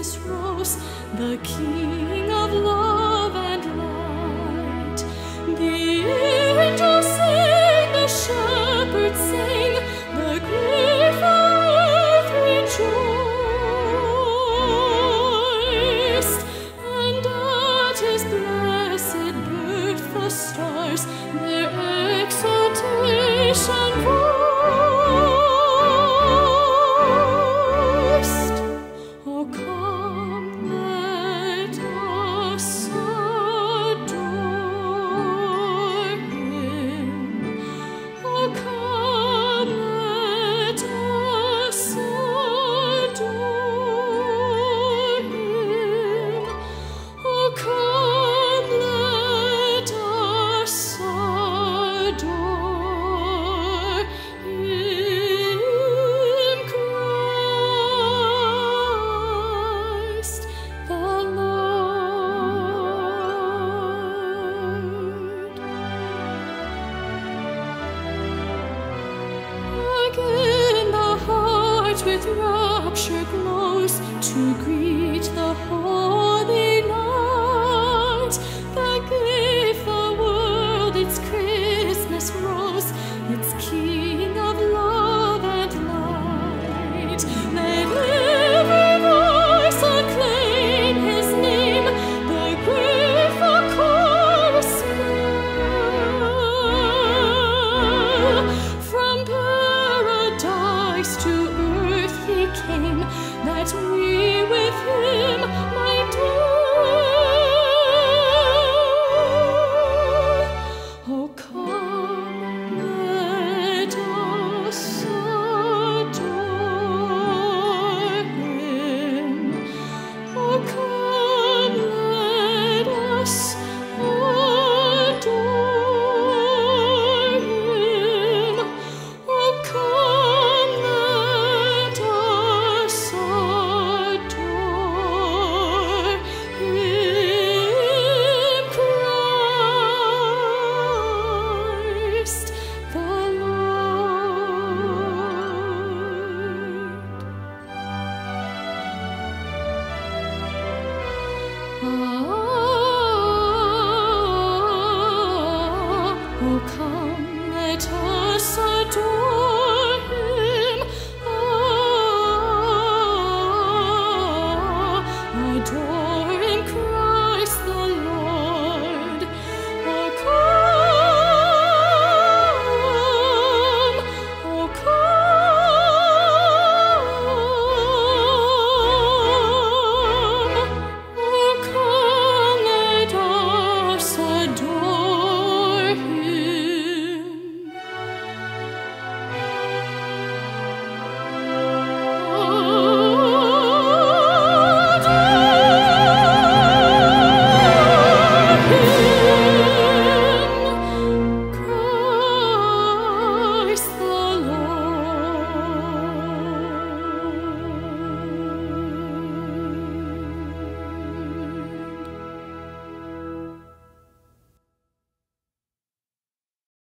Rose, the King. With rapture glows to greet Oh, come, let us adore.